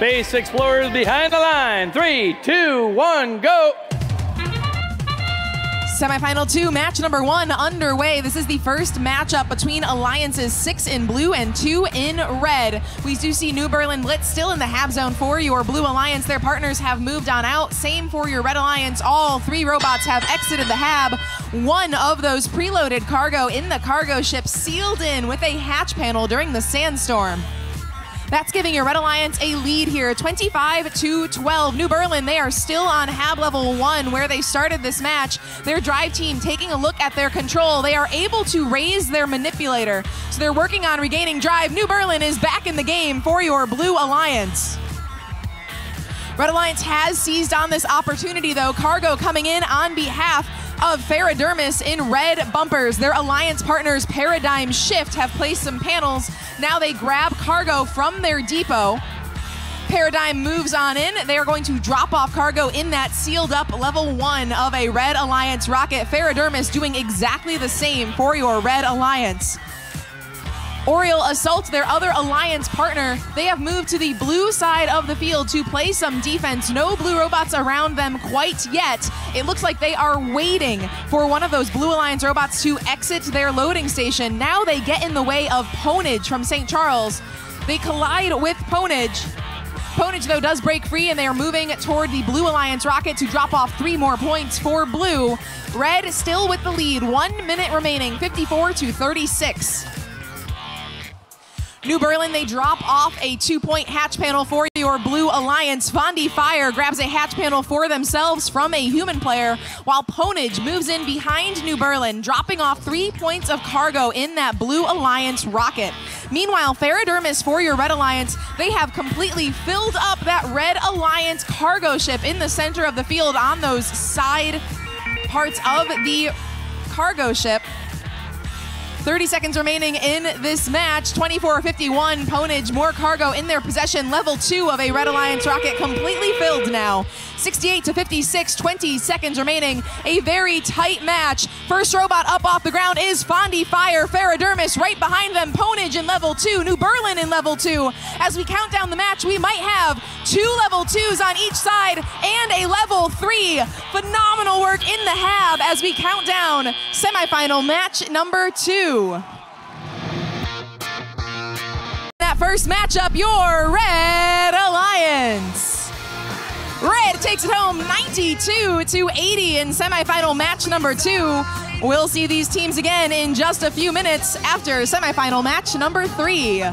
Space Explorers behind the line. Three, two, one, go. Semifinal two, match number one underway. This is the first matchup between alliances six in blue and two in red. We do see New Berlin Blitz still in the hab zone for your blue alliance. Their partners have moved on out. Same for your red alliance. All three robots have exited the hab. One of those preloaded cargo in the cargo ship sealed in with a hatch panel during the sandstorm. That's giving your Red Alliance a lead here, 25 to 12. New Berlin, they are still on Hab level one where they started this match. Their drive team taking a look at their control. They are able to raise their manipulator. So they're working on regaining drive. New Berlin is back in the game for your Blue Alliance. Red Alliance has seized on this opportunity though. Cargo coming in on behalf of Ferradermis in red bumpers. Their alliance partners Paradigm Shift have placed some panels. Now they grab cargo from their depot. Paradigm moves on in. They are going to drop off cargo in that sealed up level one of a Red Alliance rocket. Ferradermis doing exactly the same for your Red Alliance. Oriole Assault, their other alliance partner, they have moved to the blue side of the field to play some defense. No blue robots around them quite yet. It looks like they are waiting for one of those blue alliance robots to exit their loading station. Now they get in the way of PWNAGE from St. Charles. They collide with PWNAGE. PWNAGE, though, does break free, and they are moving toward the Blue Alliance rocket to drop off three more points for Blue. Red still with the lead. One minute remaining, 54 to 36. New Berlin, they drop off a two-point hatch panel for your Blue Alliance. Fondy Fire grabs a hatch panel for themselves from a human player, while PWNAGE moves in behind New Berlin, dropping off three points of cargo in that Blue Alliance rocket. Meanwhile, Ferradermis for your Red Alliance, they have completely filled up that Red Alliance cargo ship in the center of the field on those side parts of the cargo ship. 30 seconds remaining in this match. 24-51, PWNAGE, more cargo in their possession. Level two of a Red Alliance rocket completely filled now. 68 to 56, 20 seconds remaining. A very tight match. First robot up off the ground is Fondy Fire. Ferradermis right behind them. PWNAGE in level two. New Berlin in level two. As we count down the match, we might have two level twos on each side and a level three. Phenomenal work in the hab as we count down semifinal match number two. That first matchup, your Red Alliance. Red takes it home 92 to 80 in semifinal match number two. We'll see these teams again in just a few minutes after semifinal match number three.